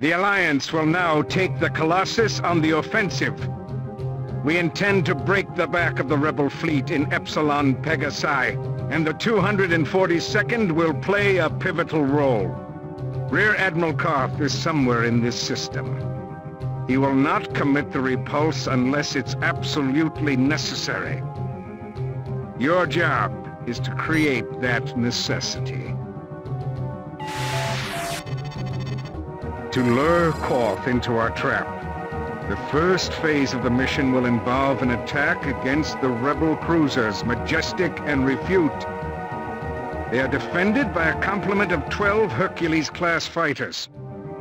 The Alliance will now take the Colossus on the offensive. We intend to break the back of the rebel fleet in Epsilon Pegasi, and the 242nd will play a pivotal role. Rear Admiral Koth is somewhere in this system. He will not commit the repulse unless it's absolutely necessary. Your job is to create that necessity. To lure Koth into our trap, the first phase of the mission will involve an attack against the rebel cruisers Majestic and Refute. They are defended by a complement of 12 Hercules-class fighters.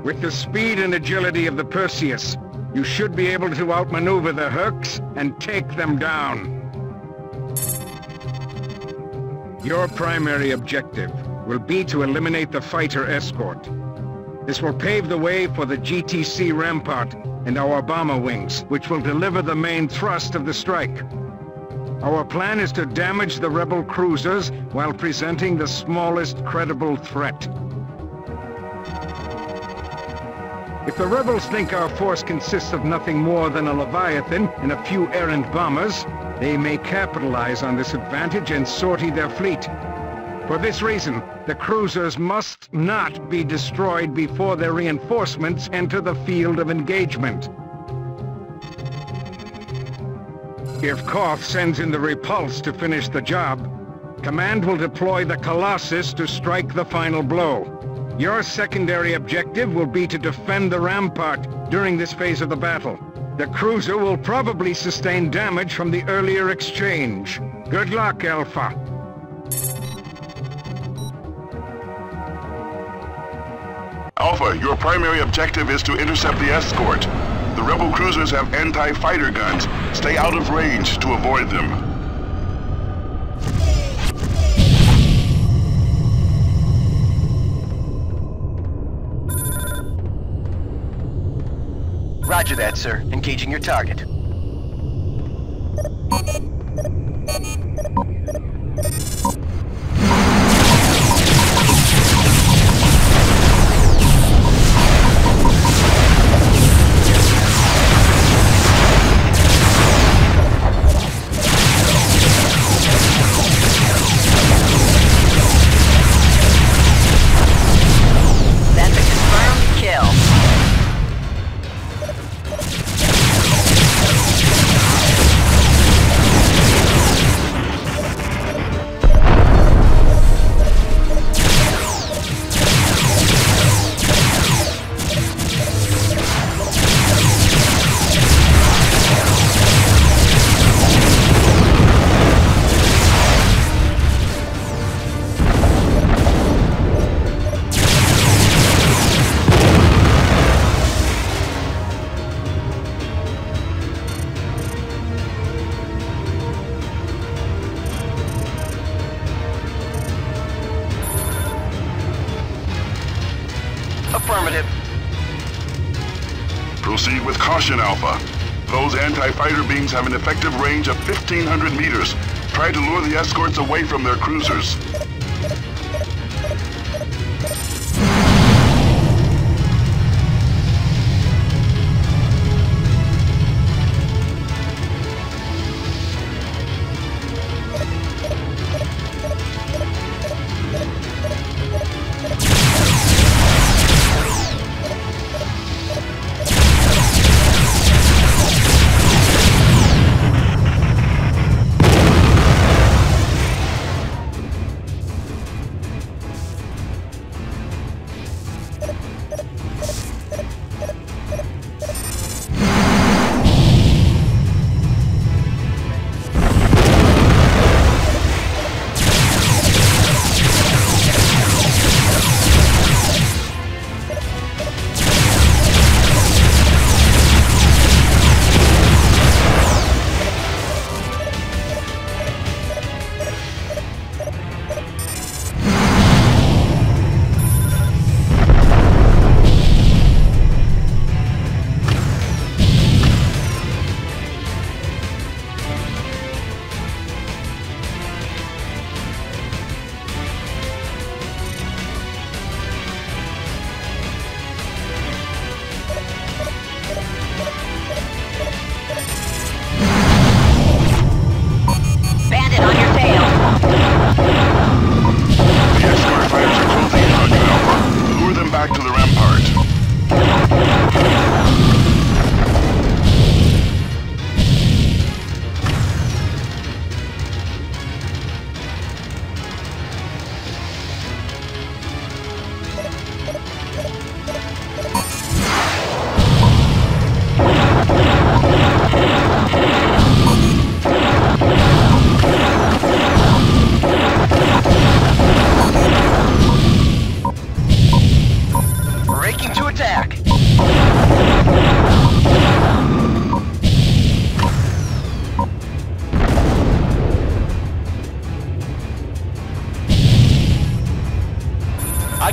With the speed and agility of the Perseus, you should be able to outmaneuver the Hercs and take them down. Your primary objective will be to eliminate the fighter escort. This will pave the way for the GTC Rampart and our bomber wings, which will deliver the main thrust of the strike. Our plan is to damage the rebel cruisers while presenting the smallest credible threat. If the rebels think our force consists of nothing more than a Leviathan and a few errant bombers, they may capitalize on this advantage and sortie their fleet. For this reason, the cruisers must not be destroyed before their reinforcements enter the field of engagement. If Koth sends in the repulse to finish the job, Command will deploy the Colossus to strike the final blow. Your secondary objective will be to defend the rampart during this phase of the battle. The cruiser will probably sustain damage from the earlier exchange. Good luck, Alpha. Alpha, your primary objective is to intercept the escort. The rebel cruisers have anti-fighter guns. Stay out of range to avoid them. Roger that, sir. Engaging your target. Those anti-fighter beams have an effective range of 1,500 meters. Try to lure the escorts away from their cruisers.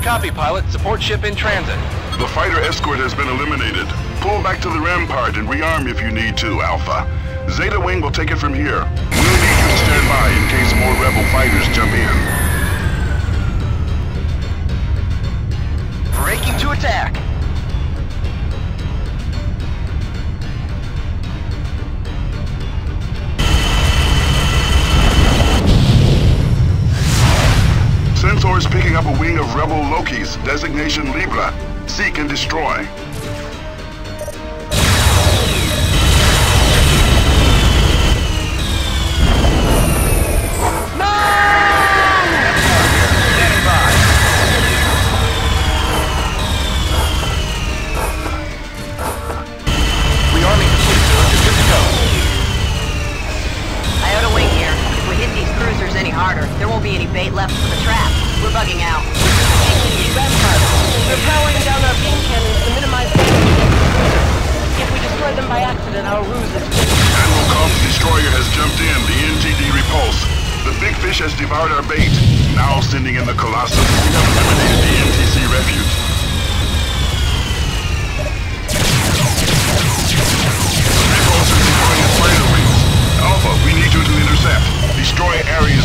Copy, pilot. Support ship in transit. The fighter escort has been eliminated. Pull back to the rampart and rearm if you need to, Alpha. Zeta Wing will take it from here. We'll need you to stand by in case more rebel fighters jump in. Designation Libra. Seek and destroy. Bait left for the trap. We're bugging out. Rampart. We're powering down our beam cannons to minimize damage. If we destroy them by accident, our ruse is. Admiral Koth's destroyer has jumped in, the NTD repulse. The big fish has devoured our bait. Now sending in the Colossus, we have eliminated the NTC Refute. Alpha, we need you to intercept. Destroy Ares'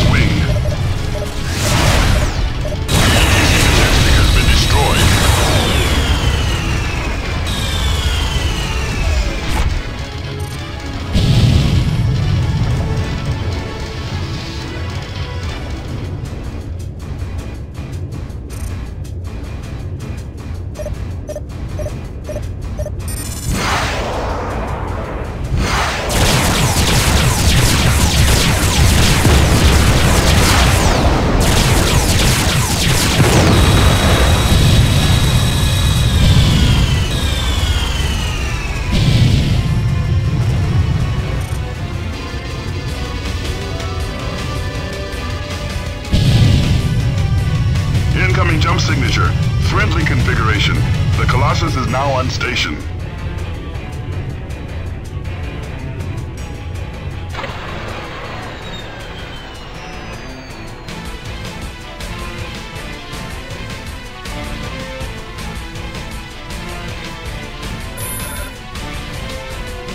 on station.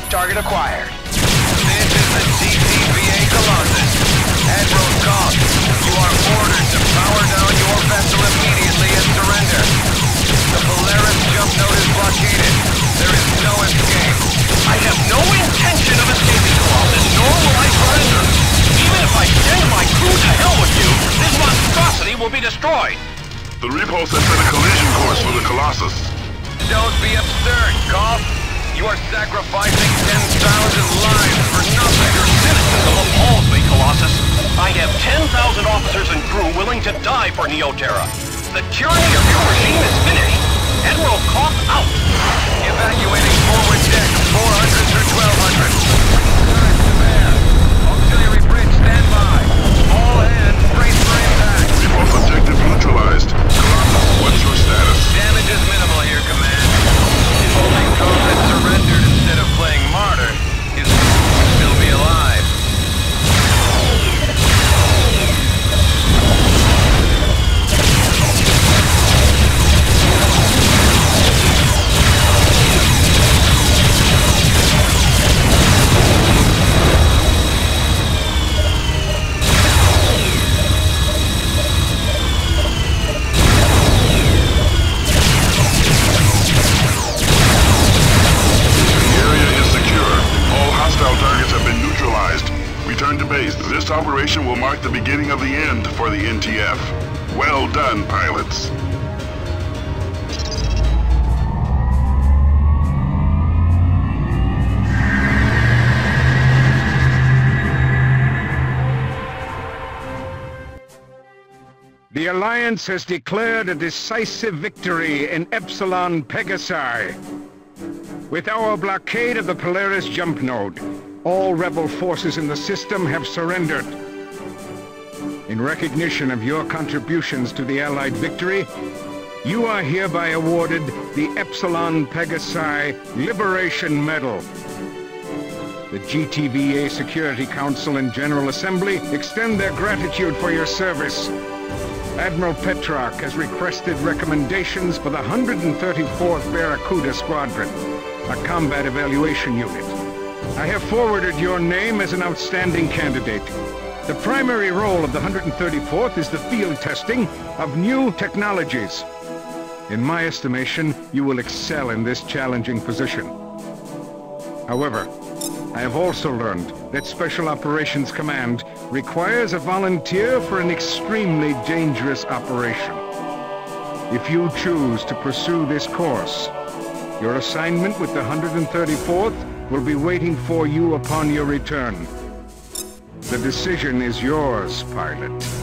Target acquired. This is the GTVA Colossus. Admiral Koth, you are ordered to power down your vessel immediately and surrender. Node is blockaded. There is no escape. I have no intention of escaping, Colossus, nor will I surrender. Even if I send my crew to hell with you, this monstrosity will be destroyed. The repulse has set a collision course for the Colossus. Don't be absurd, Koth. You are sacrificing 10,000 lives for nothing. Your cynicism appalls me, Colossus. I have 10,000 officers and crew willing to die for Neoterra. The tyranny of your regime is finished. Admiral Koth out. Evacuating forward deck 400 through 1200. Current to bear. Auxiliary bridge standby. All hands brace for impact. Repulse objective neutralized. Colossus, what's your status? Damage is minimal here, Command. Operation will mark the beginning of the end for the NTF. Well done, pilots. The Alliance has declared a decisive victory in Epsilon Pegasi. With our blockade of the Polaris jump node, all rebel forces in the system have surrendered. In recognition of your contributions to the Allied victory, you are hereby awarded the Epsilon Pegasi Liberation Medal. The GTVA Security Council and General Assembly extend their gratitude for your service Admiral Petrarch has requested recommendations for the 134th Barracuda Squadron, a combat evaluation unit. I have forwarded your name as an outstanding candidate. The primary role of the 134th is the field testing of new technologies. In my estimation, you will excel in this challenging position. However, I have also learned that Special Operations Command requires a volunteer for an extremely dangerous operation. If you choose to pursue this course, your assignment with the 134th will be waiting for you upon your return. The decision is yours, pilot.